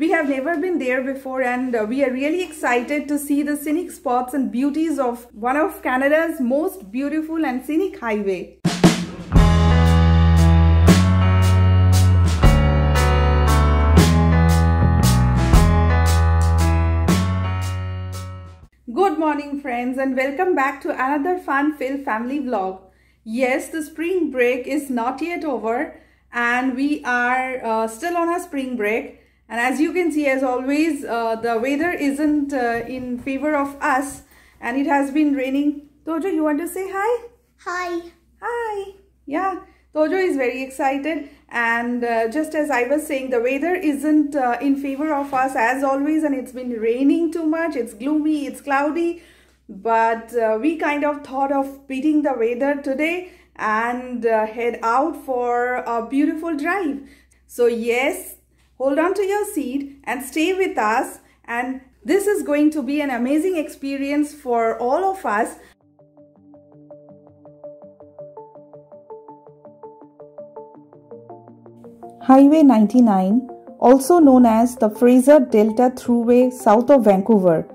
We have never been there before and uh, we are really excited to see the scenic spots and beauties of one of Canada's most beautiful and scenic highway. Good morning friends and welcome back to another fun-filled family vlog. Yes, the spring break is not yet over and we are uh, still on our spring break and as you can see as always uh, the weather isn't uh, in favor of us and it has been raining. Tojo, you want to say hi? Hi. Hi. Yeah, Tojo is very excited and uh, just as I was saying the weather isn't uh, in favor of us as always and it's been raining too much. It's gloomy, it's cloudy but uh, we kind of thought of beating the weather today and uh, head out for a beautiful drive. So yes, hold on to your seat and stay with us and this is going to be an amazing experience for all of us. Highway 99, also known as the Fraser Delta Thruway south of Vancouver,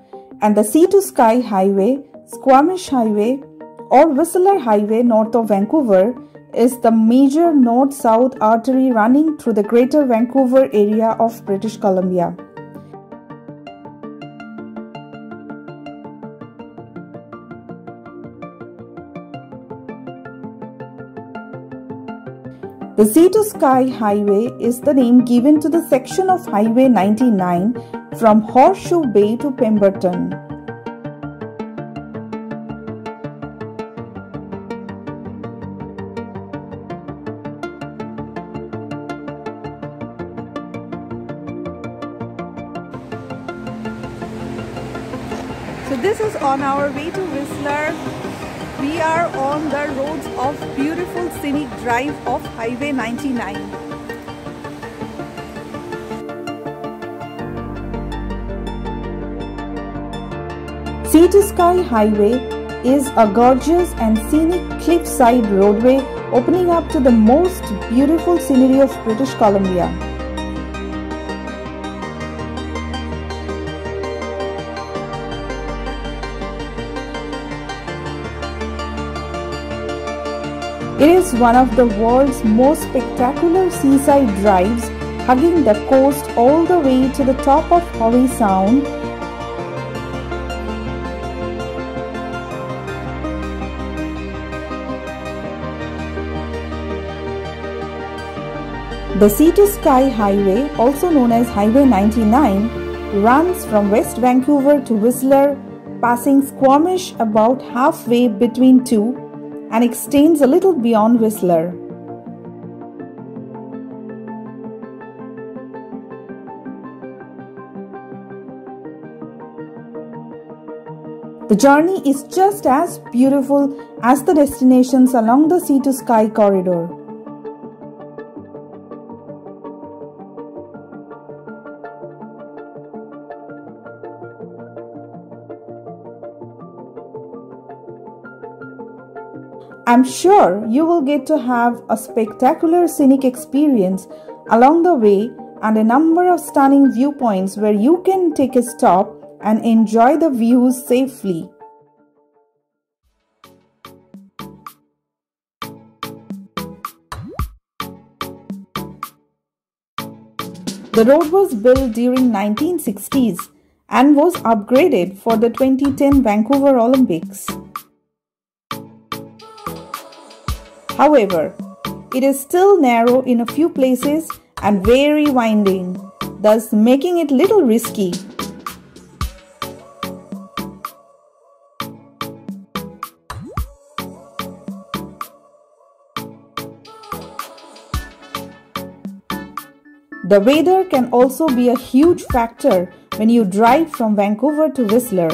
and the Sea to Sky Highway, Squamish Highway, or Whistler Highway north of Vancouver is the major north-south artery running through the Greater Vancouver area of British Columbia. The Sea to Sky Highway is the name given to the section of Highway 99 from Horseshoe Bay to Pemberton. So this is on our way to Whistler. We are on the roads of beautiful scenic drive of Highway 99. Sea to Sky Highway is a gorgeous and scenic cliffside roadway opening up to the most beautiful scenery of British Columbia. It is one of the world's most spectacular seaside drives, hugging the coast all the way to the top of Howe Sound. The Sea to Sky Highway, also known as Highway 99, runs from West Vancouver to Whistler, passing Squamish about halfway between two and extends a little beyond Whistler. The journey is just as beautiful as the destinations along the sea to sky corridor. I'm sure you will get to have a spectacular scenic experience along the way and a number of stunning viewpoints where you can take a stop and enjoy the views safely. The road was built during 1960s and was upgraded for the 2010 Vancouver Olympics. However, it is still narrow in a few places and very winding, thus making it little risky. The weather can also be a huge factor when you drive from Vancouver to Whistler.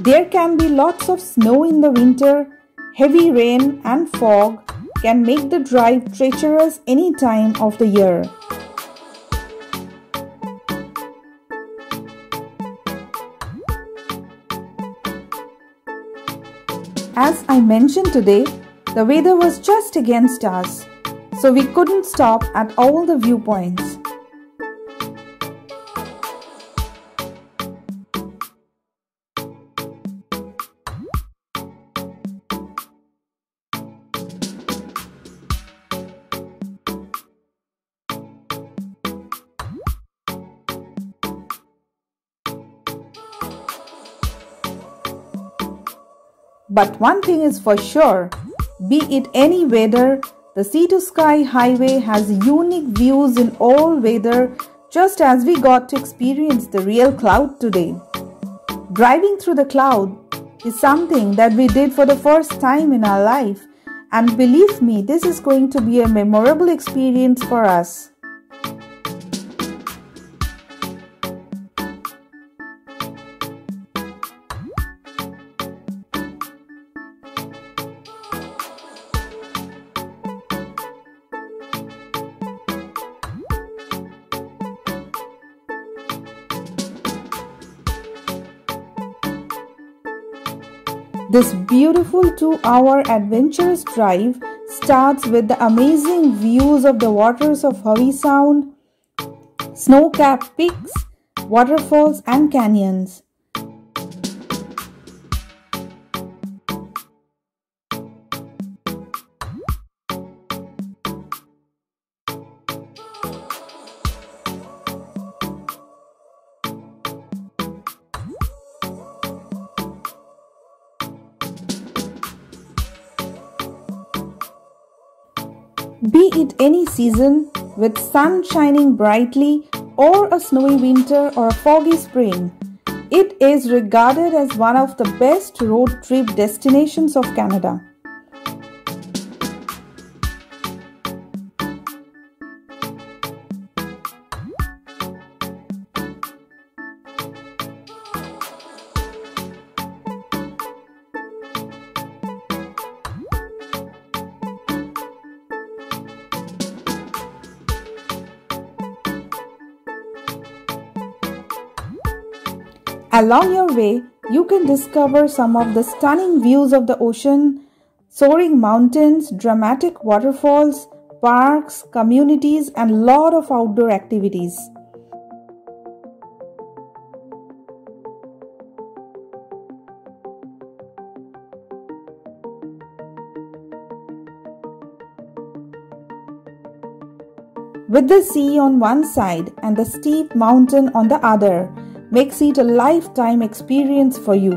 There can be lots of snow in the winter, heavy rain and fog can make the drive treacherous any time of the year. As I mentioned today, the weather was just against us, so we couldn't stop at all the viewpoints. But one thing is for sure, be it any weather, the Sea to Sky Highway has unique views in all weather just as we got to experience the real cloud today. Driving through the cloud is something that we did for the first time in our life and believe me, this is going to be a memorable experience for us. This beautiful two hour adventurous drive starts with the amazing views of the waters of Howe Sound, snow capped peaks, waterfalls, and canyons. Be it any season, with sun shining brightly, or a snowy winter or a foggy spring, it is regarded as one of the best road trip destinations of Canada. Along your way, you can discover some of the stunning views of the ocean, soaring mountains, dramatic waterfalls, parks, communities, and lot of outdoor activities. With the sea on one side and the steep mountain on the other, makes it a lifetime experience for you.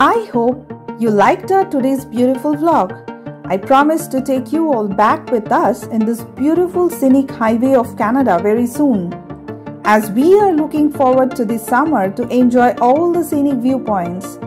I hope you liked our today's beautiful vlog. I promise to take you all back with us in this beautiful scenic highway of Canada very soon as we are looking forward to this summer to enjoy all the scenic viewpoints.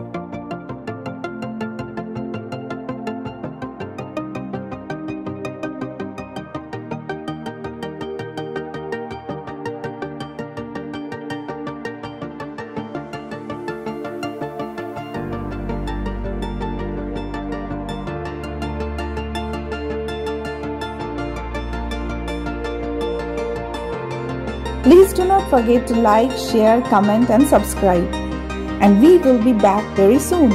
Please do not forget to like, share, comment and subscribe. And we will be back very soon.